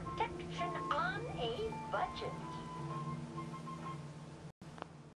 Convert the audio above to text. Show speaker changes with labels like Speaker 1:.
Speaker 1: protection on a budget.